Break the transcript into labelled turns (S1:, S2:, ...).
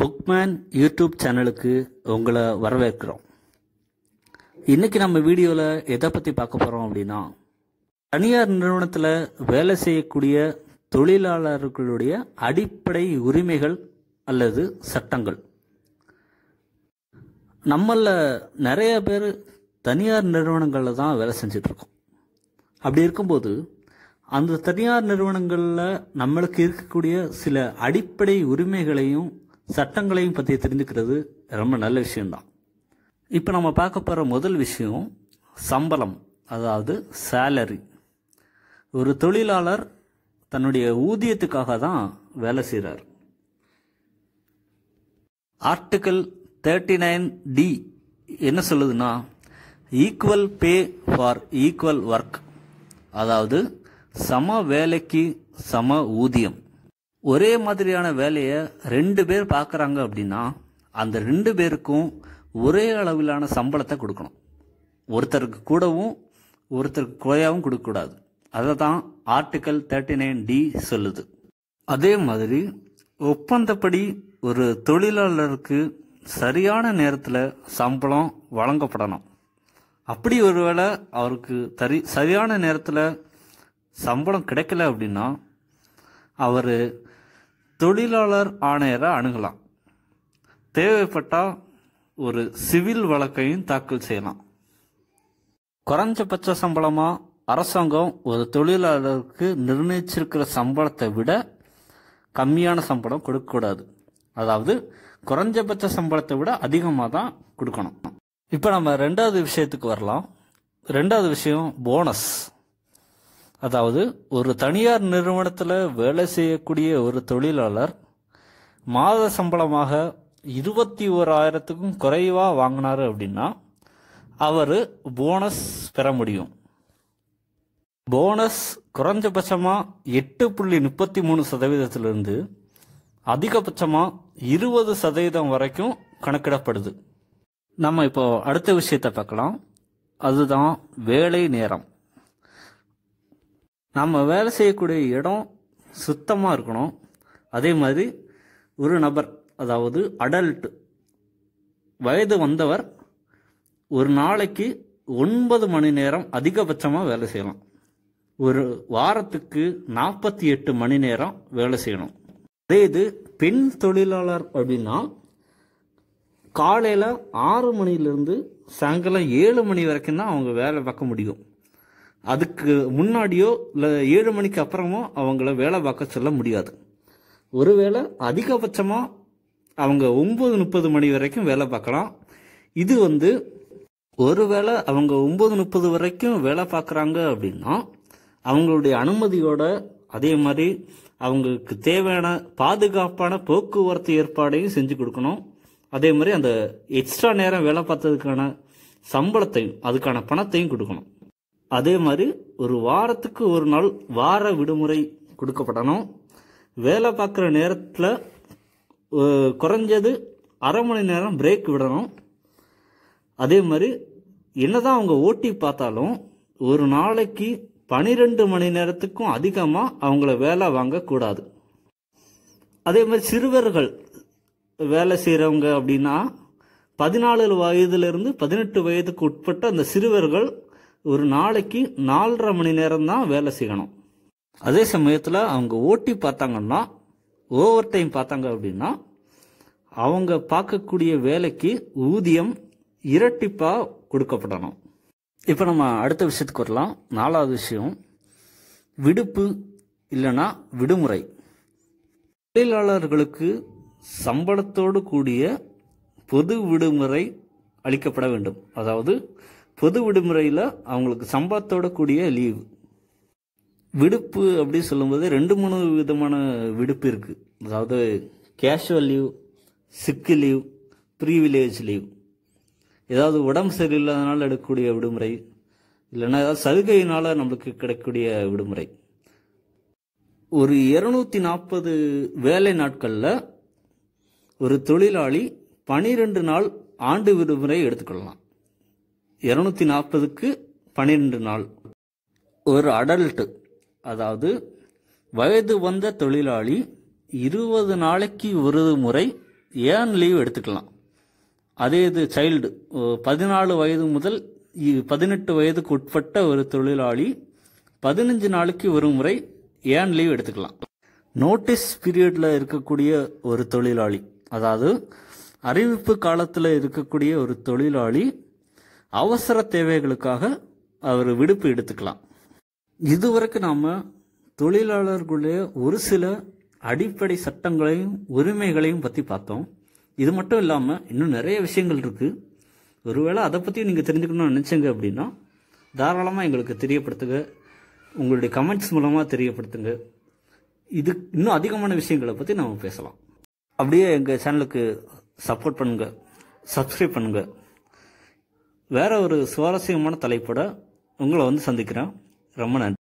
S1: Bookman YouTube சேனலுக்கு உங்களை வரவேற்கிறோம். இன்னைக்கு நம்ம வீடியோவில் எதை பற்றி பார்க்க போகிறோம் அப்படின்னா தனியார் நிறுவனத்தில் வேலை செய்யக்கூடிய தொழிலாளர்களுடைய அடிப்படை உரிமைகள் அல்லது சட்டங்கள். நம்மளில் நிறைய பேர் தனியார் நிறுவனங்களில் தான் வேலை செஞ்சிட்ருக்கோம். அப்படி இருக்கும்போது அந்த தனியார் நிறுவனங்களில் நம்மளுக்கு இருக்கக்கூடிய சில அடிப்படை உரிமைகளையும் சட்டங்களையும் பற்றி தெரிஞ்சுக்கிறது ரொம்ப நல்ல விஷயம்தான். இப்போ நம்ம பார்க்க போகிற முதல் விஷயம் சம்பளம் அதாவது சேலரி ஒரு தொழிலாளர் தன்னுடைய ஊதியத்துக்காக தான் வேலை செய்கிறார் ஆர்டிக்கல் தேர்ட்டி நைன் டி என்ன சொல்லுதுன்னா equal pay for equal work அதாவது சம வேலைக்கு சம ஊதியம். ஒரே மாதிரியான வேலையை ரெண்டு பேர் பார்க்குறாங்க அப்படின்னா அந்த ரெண்டு பேருக்கும் ஒரே அளவிலான சம்பளத்தை கொடுக்கணும். ஒருத்தருக்கு கூடவும் ஒருத்தருக்கு குறையாகவும் கொடுக்கக்கூடாது. அதை தான் ஆர்டிக்கல் தேர்ட்டி நைன் டி சொல்லுது. அதே மாதிரி ஒப்பந்தப்படி ஒரு தொழிலாளருக்கு சரியான நேரத்தில் சம்பளம் வழங்கப்படணும். அப்படி ஒருவேளை அவருக்கு தரி சரியான நேரத்தில் சம்பளம் கிடைக்கல அப்படின்னா அவர் தொழிலாளர் ஆணையரை அணுகலாம். தேவைப்பட்டால் ஒரு சிவில் வழக்கையும் தாக்கல் செய்யலாம். குறைஞ்சபட்ச சம்பளமாக அரசாங்கம் ஒரு தொழிலாளருக்கு நிர்ணயிச்சிருக்கிற சம்பளத்தை விட கம்மியான சம்பளம் கொடுக்கக்கூடாது. அதாவது குறைஞ்சபட்ச சம்பளத்தை விட அதிகமாக தான் கொடுக்கணும். இப்போ நம்ம ரெண்டாவது விஷயத்துக்கு வரலாம். ரெண்டாவது விஷயம் போனஸ் அதாவது ஒரு தனியார் நிறுவனத்தில் வேலை செய்யக்கூடிய ஒரு தொழிலாளர் மாத சம்பளமாக இருபத்தி ஓராயிரத்துக்கும் குறைவாக வாங்கினாரு அப்படின்னா அவர் போனஸ் பெற முடியும். போனஸ் குறைஞ்சபட்சமாக எட்டு புள்ளி முப்பத்தி மூணு சதவீதத்திலிருந்து அதிகபட்சமாக இருபது சதவீதம் வரைக்கும் கணக்கிடப்படுது. நம்ம இப்போ அடுத்த விஷயத்தை பார்க்கலாம். அதுதான் வேலை நேரம். நம்ம வேலை செய்யக்கூடிய இடம் சுத்தமாக இருக்கணும். அதே மாதிரி ஒரு நபர் அதாவது அடல்ட் வயது வந்தவர் ஒரு நாளைக்கு ஒன்பது மணி நேரம் அதிகபட்சமாக வேலை செய்யலாம். ஒரு வாரத்துக்கு நாற்பத்தி எட்டு மணி நேரம் வேலை செய்யணும். அதே இது பெண் தொழிலாளர் அப்படின்னா காலையில் ஆறு மணிலேருந்து சாயங்காலம் ஏழு மணி வரைக்கும் தான் அவங்க வேலை பார்க்க முடியும். அதுக்கு முன்னாடியோ இல்லை ஏழு மணிக்கு அப்புறமோ அவங்கள வேலை பார்க்க சொல்ல முடியாது. ஒருவேளை அதிகபட்சமாக அவங்க ஒம்பது முப்பது மணி வரைக்கும் வேலை பார்க்கலாம். இது வந்து ஒருவேளை அவங்க ஒம்பது முப்பது வரைக்கும் வேலை பார்க்குறாங்க அப்படின்னா அவங்களுடைய அனுமதியோட அதே மாதிரி அவங்களுக்கு தேவையான பாதுகாப்பான போக்குவரத்து ஏற்பாடையும் செஞ்சு கொடுக்கணும். அதே மாதிரி அந்த எக்ஸ்ட்ரா நேரம் வேலை பார்த்ததுக்கான சம்பளத்தையும் அதுக்கான பணத்தையும் கொடுக்கணும். அதே மாதிரி ஒரு வாரத்துக்கு ஒரு நாள் வார விடுமுறை கொடுக்கப்படணும். வேலை பார்க்குற நேரத்தில் குறைஞ்சது அரை மணி நேரம் பிரேக் விடணும். அதே மாதிரி என்னதான் அவங்க ஓட்டி பார்த்தாலும் ஒரு நாளைக்கு பனிரெண்டு மணி நேரத்துக்கும் அதிகமாக அவங்கள வேலை வாங்கக்கூடாது. அதே மாதிரி சிறுவர்கள் வேலை செய்கிறவங்க அப்படின்னா பதினாலு வயதுலேருந்து பதினெட்டு வயதுக்கு உட்பட்ட அந்த சிறுவர்கள் ஒரு நாளைக்கு நாலரை மணி நேரம் தான் வேலை செய்யணும். அதே சமயத்தில் அவங்க ஓட்டி பார்த்தாங்கன்னா ஓவர் டைம் பார்த்தாங்க அப்படின்னா அவங்க பார்க்கக்கூடிய வேலைக்கு ஊதியம் இரட்டிப்பாக கொடுக்கப்படணும். இப்போ நம்ம அடுத்த விஷயத்துக்கு வரலாம். நாலாவது விஷயம் விடுப்பு இல்லைன்னா விடுமுறை. தொழிலாளர்களுக்கு சம்பளத்தோடு கூடிய பொது விடுமுறை அளிக்கப்பட வேண்டும். அதாவது பொது விடுமுறையில் அவங்களுக்கு சம்பளத்தோட கூடிய லீவு. விடுப்பு அப்படின்னு சொல்லும்போது ரெண்டு மூணு விதமான விடுப்பு இருக்குது அதாவது casual leave sick leave privilege leave ஏதாவது உடம்பு சரியில்லாதனால எடுக்கக்கூடிய விடுமுறை இல்லைன்னா ஏதாவது சலுகையினால் நம்மளுக்கு கிடைக்கக்கூடிய விடுமுறை. ஒரு இருநூத்தி நாற்பது வேலை நாட்களில் ஒரு தொழிலாளி பனிரெண்டு நாள் ஆண்டு விடுமுறை எடுத்துக்கொள்ளலாம். இரநூத்தி நாற்பதுக்கு பன்னிரெண்டு நாள். ஒரு அடல்ட்டு அதாவது வயது வந்த தொழிலாளி இருபது நாளைக்கு ஒரு முறை ஏன் லீவ் எடுத்துக்கலாம்? அதே இது சைல்டு பதினாலு வயது முதல் இ- பதினெட்டு வயதுக்கு உட்பட்ட ஒரு தொழிலாளி பதினஞ்சு நாளைக்கு ஒரு முறை ஏன் லீவ் எடுத்துக்கலாம்? நோட்டீஸ் பீரியடில் இருக்கக்கூடிய ஒரு தொழிலாளி அதாவது அறிவிப்பு காலத்தில் இருக்கக்கூடிய ஒரு தொழிலாளி அவசர தேவைகளுக்காக அவர் விடுப்பு எடுத்துக்கலாம். இதுவரைக்கும் நாம் தொழிலாளர்களுடைய ஒரு சில அடிப்படை சட்டங்களையும் உரிமைகளையும் பற்றி பார்த்தோம். இது மட்டும் இல்லாமல் இன்னும் நிறைய விஷயங்கள் இருக்குது ஒருவேளை அதை பற்றி நீங்கள் தெரிஞ்சுக்கணும்னு நினச்சிங்க அப்படின்னா தாராளமாக எங்களுக்கு தெரியப்படுத்துங்க. உங்களுடைய கமெண்ட்ஸ் மூலமாக தெரியப்படுத்துங்க. இது இன்னும் அதிகமான விஷயங்களை பற்றி நம்ம பேசலாம். அப்படியே எங்கள் சேனலுக்கு சப்போர்ட் பண்ணுங்கள் சப்ஸ்கிரைப் பண்ணுங்கள் வேற ஒரு சுவாரஸ்யமான தலைப்போட உங்களை வந்து சந்திக்கிறேன். ரொம்ப நன்றி.